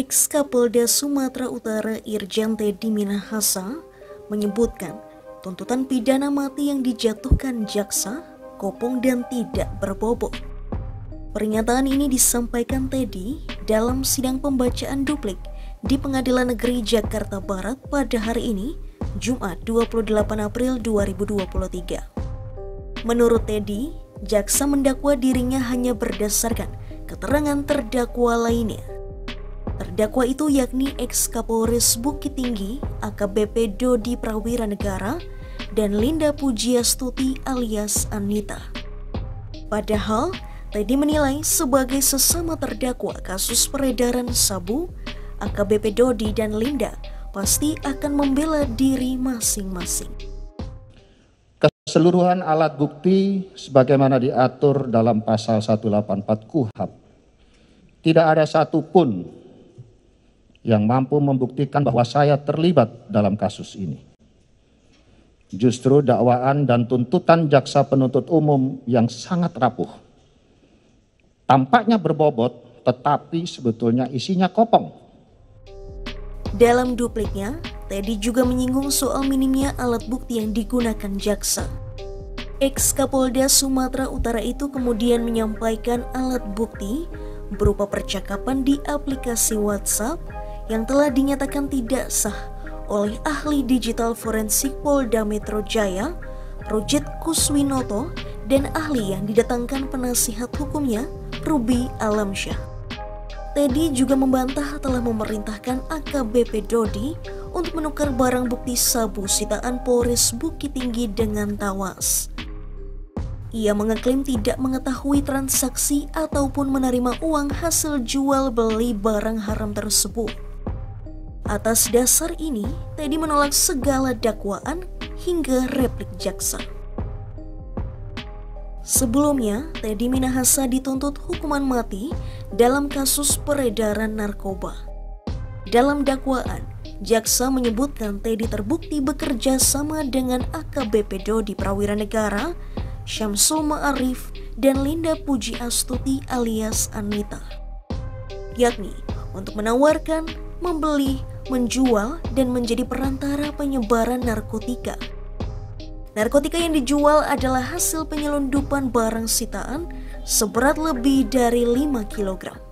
Ex-Kapolda Sumatera Utara Irjen Teddy Minahasa menyebutkan tuntutan pidana mati yang dijatuhkan jaksa kopong dan tidak berbobot. Pernyataan ini disampaikan Teddy dalam sidang pembacaan duplik di Pengadilan Negeri Jakarta Barat pada hari ini, Jumat 28 April 2023. Menurut Teddy, jaksa mendakwa dirinya hanya berdasarkan keterangan terdakwa lainnya Terdakwa itu yakni ex-Kapolres Bukit Tinggi AKBP Dodi Prawira Negara dan Linda Pujiastuti alias Anita. Padahal, Teddy menilai sebagai sesama terdakwa kasus peredaran sabu, AKBP Dodi dan Linda pasti akan membela diri masing-masing. Keseluruhan alat bukti sebagaimana diatur dalam pasal 184 KUHAP tidak ada satupun yang mampu membuktikan bahwa saya terlibat dalam kasus ini. Justru dakwaan dan tuntutan jaksa penuntut umum yang sangat rapuh. Tampaknya berbobot, tetapi sebetulnya isinya kopong. Dalam dupliknya, Teddy juga menyinggung soal minimnya alat bukti yang digunakan jaksa. Ex Kapolda Sumatera Utara itu kemudian menyampaikan alat bukti berupa percakapan di aplikasi WhatsApp yang telah dinyatakan tidak sah oleh ahli digital forensik Polda Metro Jaya, Rojet Kuswinoto, dan ahli yang didatangkan penasihat hukumnya, Ruby Alamsyah. Teddy juga membantah telah memerintahkan AKBP Dodi untuk menukar barang bukti sabu sitaan Polres Bukit Tinggi dengan tawas. Ia mengeklaim tidak mengetahui transaksi ataupun menerima uang hasil jual beli barang haram tersebut. Atas dasar ini, Teddy menolak segala dakwaan hingga replik jaksa. Sebelumnya, Teddy Minahasa dituntut hukuman mati dalam kasus peredaran narkoba. Dalam dakwaan, jaksa menyebutkan Teddy terbukti bekerja sama dengan AKBP Dodi Prawira Negara, Syamsul Ma'arif, dan Linda Puji Astuti alias Anita. Yakni untuk menawarkan, membeli, menjual, dan menjadi perantara penyebaran narkotika. Narkotika yang dijual adalah hasil penyelundupan barang sitaan seberat lebih dari 5 kg.